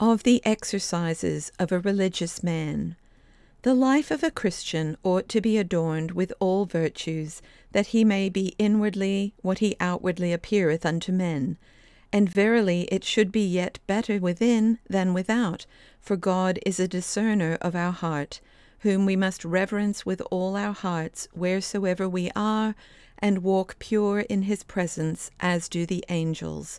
Of the exercises of a religious man. The life of a Christian ought to be adorned with all virtues, that he may be inwardly what he outwardly appeareth unto men. And verily it should be yet better within than without, for God is a discerner of our heart, whom we must reverence with all our hearts wheresoever we are, and walk pure in his presence, as do the angels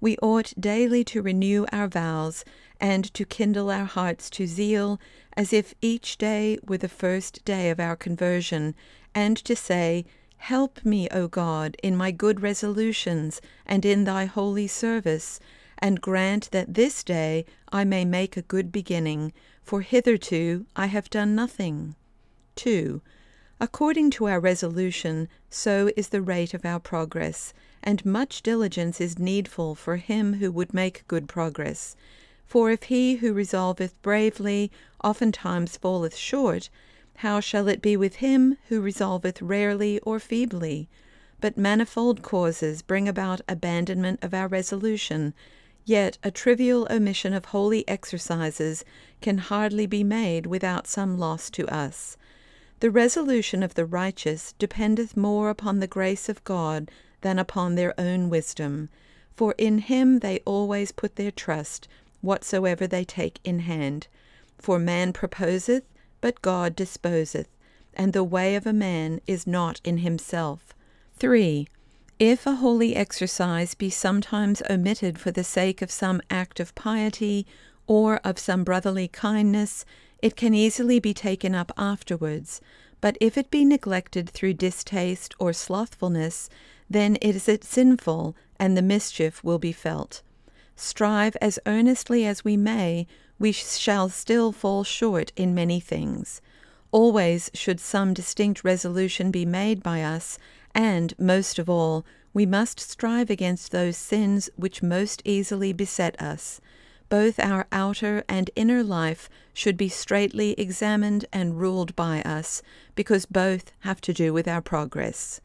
we ought daily to renew our vows, and to kindle our hearts to zeal, as if each day were the first day of our conversion, and to say, Help me, O God, in my good resolutions, and in thy holy service, and grant that this day I may make a good beginning, for hitherto I have done nothing. 2. According to our resolution, so is the rate of our progress and much diligence is needful for him who would make good progress. For if he who resolveth bravely oftentimes falleth short, how shall it be with him who resolveth rarely or feebly? But manifold causes bring about abandonment of our resolution, yet a trivial omission of holy exercises can hardly be made without some loss to us. The resolution of the righteous dependeth more upon the grace of God than upon their own wisdom, for in him they always put their trust, whatsoever they take in hand. For man proposeth, but God disposeth, and the way of a man is not in himself. 3. If a holy exercise be sometimes omitted for the sake of some act of piety, or of some brotherly kindness, it can easily be taken up afterwards, but if it be neglected through distaste or slothfulness, then is it sinful, and the mischief will be felt. Strive as earnestly as we may, we shall still fall short in many things. Always should some distinct resolution be made by us, and, most of all, we must strive against those sins which most easily beset us. Both our outer and inner life should be straitly examined and ruled by us, because both have to do with our progress.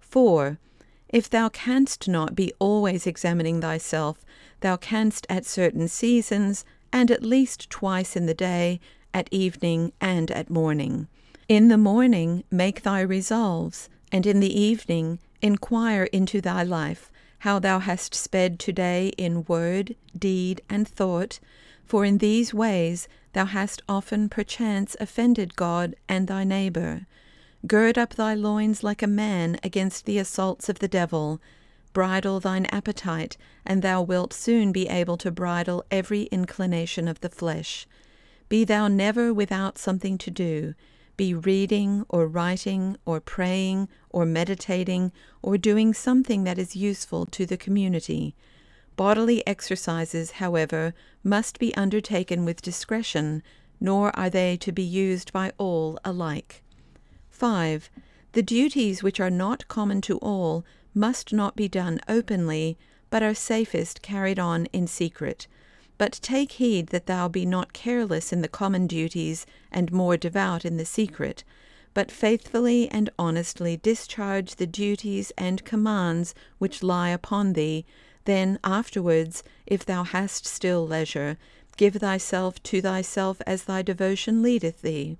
4. If thou canst not be always examining thyself, thou canst at certain seasons, and at least twice in the day, at evening and at morning. In the morning make thy resolves, and in the evening inquire into thy life, how thou hast sped today in word, deed, and thought, for in these ways thou hast often perchance offended God and thy neighbor. Gird up thy loins like a man against the assaults of the devil. Bridle thine appetite, and thou wilt soon be able to bridle every inclination of the flesh. Be thou never without something to do. Be reading, or writing, or praying, or meditating, or doing something that is useful to the community. Bodily exercises, however, must be undertaken with discretion, nor are they to be used by all alike. 5. The duties which are not common to all must not be done openly, but are safest carried on in secret. But take heed that thou be not careless in the common duties, and more devout in the secret, but faithfully and honestly discharge the duties and commands which lie upon thee, then afterwards, if thou hast still leisure, give thyself to thyself as thy devotion leadeth thee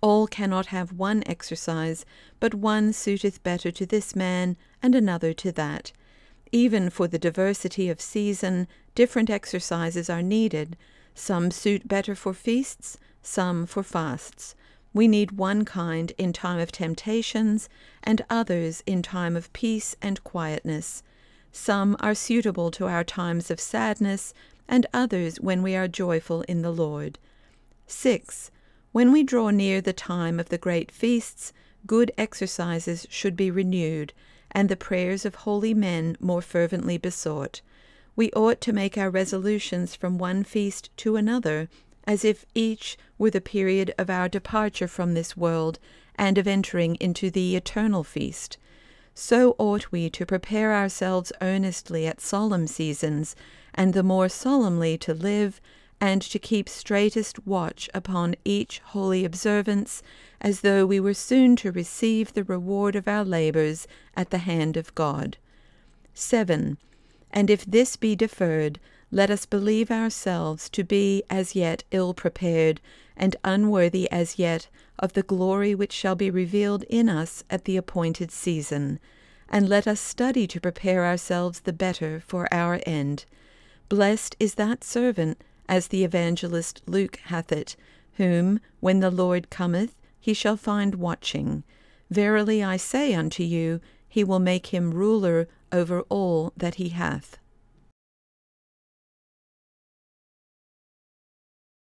all cannot have one exercise, but one suiteth better to this man, and another to that. Even for the diversity of season, different exercises are needed. Some suit better for feasts, some for fasts. We need one kind in time of temptations, and others in time of peace and quietness. Some are suitable to our times of sadness, and others when we are joyful in the Lord. 6. When we draw near the time of the great feasts, good exercises should be renewed, and the prayers of holy men more fervently besought. We ought to make our resolutions from one feast to another, as if each were the period of our departure from this world and of entering into the eternal feast. So ought we to prepare ourselves earnestly at solemn seasons, and the more solemnly to live and to keep straightest watch upon each holy observance, as though we were soon to receive the reward of our labors at the hand of God. 7. And if this be deferred, let us believe ourselves to be as yet ill prepared, and unworthy as yet of the glory which shall be revealed in us at the appointed season, and let us study to prepare ourselves the better for our end. Blessed is that servant, as the evangelist Luke hath it, whom, when the Lord cometh, he shall find watching. Verily I say unto you, he will make him ruler over all that he hath.